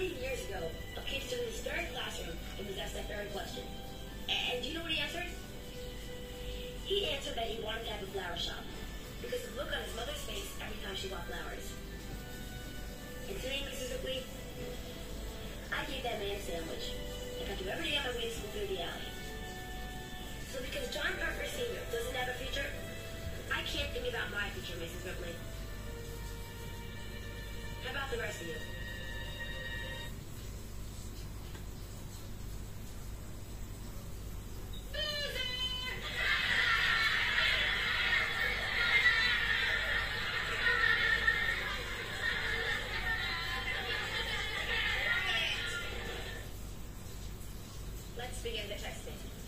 30 years ago, a kid stood in his third classroom and was asked that very question. And do you know what he answered? He answered that he wanted to have a flower shop because of the look on his mother's face every time she bought flowers. And today, Mrs. Ripley, I gave that man a sandwich and I do every day on my way to school through the alley. So because John Parker Sr. doesn't have a future, I can't think about my future, Mrs. Ripley. How about the rest of you? Begin the testing.